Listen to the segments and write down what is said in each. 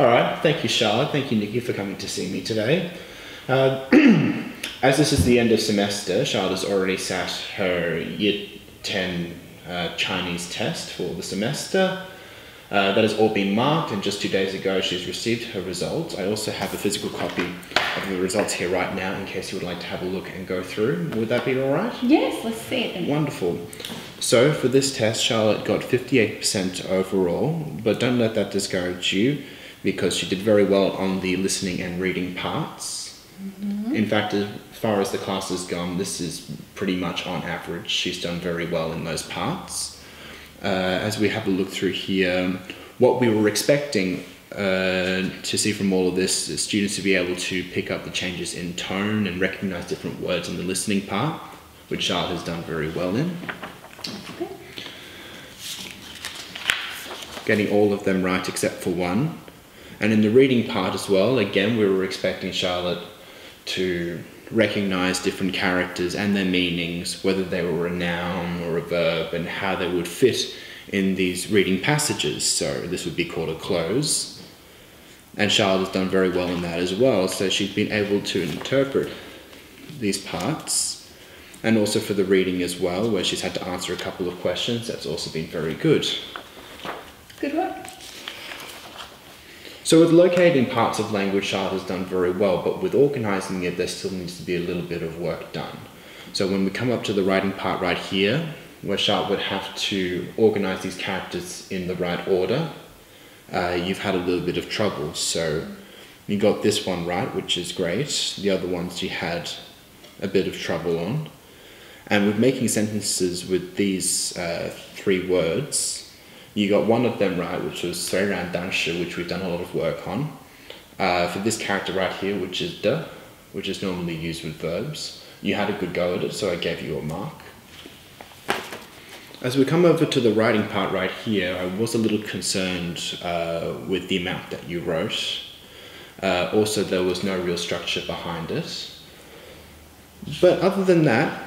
All right, thank you, Charlotte. Thank you, Nikki, for coming to see me today. Uh, as this is the end of semester, Charlotte has already sat her Year 10 uh, Chinese test for the semester. Uh, that has all been marked, and just two days ago she's received her results. I also have a physical copy of the results here right now in case you would like to have a look and go through. Would that be all right? Yes, let's see it then. Wonderful. So for this test, Charlotte got 58% overall, but don't let that discourage you because she did very well on the listening and reading parts. In fact, as far as the class has gone, this is pretty much on average. She's done very well in those parts. Uh, as we have a look through here, what we were expecting uh, to see from all of this is students to be able to pick up the changes in tone and recognize different words in the listening part, which Charlotte has done very well in. Getting all of them right except for one. And in the reading part as well, again, we were expecting Charlotte to recognize different characters and their meanings, whether they were a noun or a verb, and how they would fit in these reading passages. So this would be called a cloze. And Charlotte has done very well in that as well. So she's been able to interpret these parts. And also for the reading as well, where she's had to answer a couple of questions, that's also been very good. Good work. So with locating parts of language, Charlotte has done very well, but with organising it, there still needs to be a little bit of work done. So when we come up to the writing part right here, where Charlotte would have to organise these characters in the right order, uh, you've had a little bit of trouble. So you got this one right, which is great. The other ones you had a bit of trouble on. And with making sentences with these uh, three words, you got one of them right, which was Sui Ran Danshi, which we've done a lot of work on. Uh, for this character right here, which is de, which is normally used with verbs, you had a good go at it, so I gave you a mark. As we come over to the writing part right here, I was a little concerned uh, with the amount that you wrote. Uh, also, there was no real structure behind it. But other than that,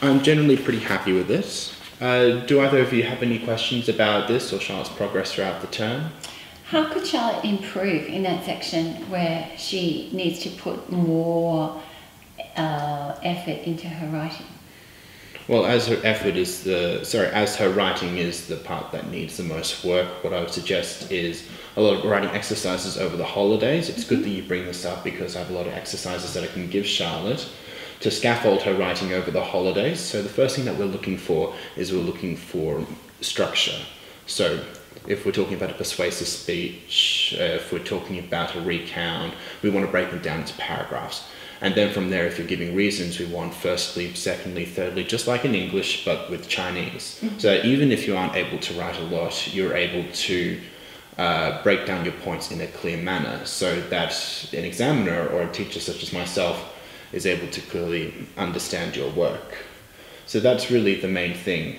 I'm generally pretty happy with this. Uh, do either of you have any questions about this or Charlotte's progress throughout the term? How could Charlotte improve in that section where she needs to put more uh, effort into her writing? Well, as her effort is the sorry, as her writing is the part that needs the most work, what I would suggest is a lot of writing exercises over the holidays. It's good that you bring this up because I have a lot of exercises that I can give Charlotte to scaffold her writing over the holidays. So the first thing that we're looking for is we're looking for structure. So if we're talking about a persuasive speech, uh, if we're talking about a recount, we want to break them down into paragraphs. And then from there, if you're giving reasons, we want firstly, secondly, thirdly, just like in English, but with Chinese. So even if you aren't able to write a lot, you're able to uh, break down your points in a clear manner so that an examiner or a teacher such as myself is able to clearly understand your work. So that's really the main thing.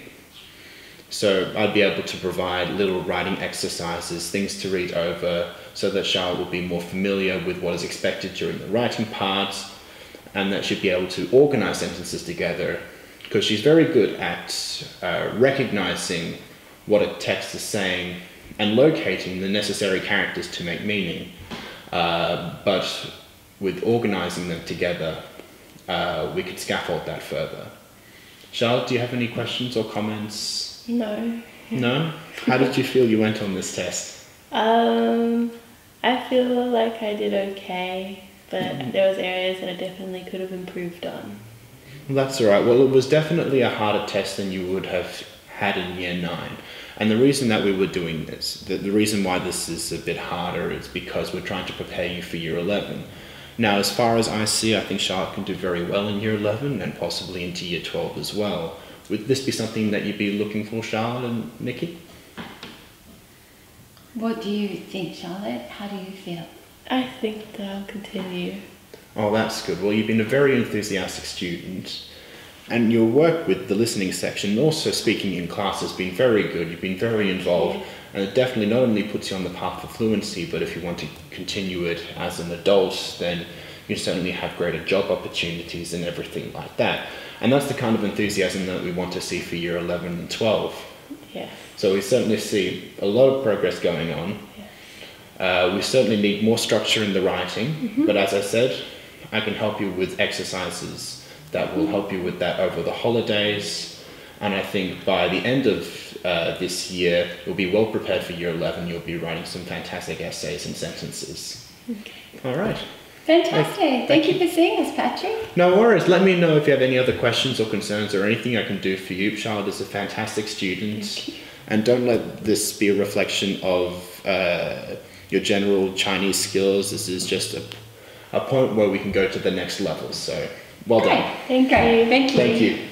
So I'd be able to provide little writing exercises, things to read over, so that Charlotte will be more familiar with what is expected during the writing parts, and that she'd be able to organize sentences together, because she's very good at uh, recognizing what a text is saying and locating the necessary characters to make meaning. Uh, but with organizing them together, uh, we could scaffold that further. Charlotte, do you have any questions or comments? No. No? How did you feel you went on this test? Um, I feel like I did okay, but there was areas that I definitely could have improved on. Well, that's all right. Well, it was definitely a harder test than you would have had in year nine. And the reason that we were doing this, the, the reason why this is a bit harder is because we're trying to prepare you for year 11. Now, as far as I see, I think Charlotte can do very well in year 11 and possibly into year 12 as well. Would this be something that you'd be looking for, Charlotte and Nikki? What do you think, Charlotte? How do you feel? I think that I'll continue. Oh, that's good. Well, you've been a very enthusiastic student, and your work with the listening section, and also speaking in class, has been very good. You've been very involved, and it definitely not only puts you on the path for fluency, but if you want to continue it as an adult, then you certainly have greater job opportunities and everything like that. And that's the kind of enthusiasm that we want to see for year 11 and 12. Yes. So we certainly see a lot of progress going on. Yes. Uh, we certainly need more structure in the writing, but as I said, I can help you with exercises that will help you with that over the holidays. And I think by the end of uh, this year, you'll be well prepared for year 11. You'll be writing some fantastic essays and sentences. Okay. All right. Fantastic. Thank, thank you for seeing us, Patrick. No worries. Let me know if you have any other questions or concerns or anything I can do for you. Charlotte is a fantastic student. And don't let this be a reflection of uh, your general Chinese skills. This is just a, a point where we can go to the next level. So well Great. done. Thank you. Thank you. Thank you.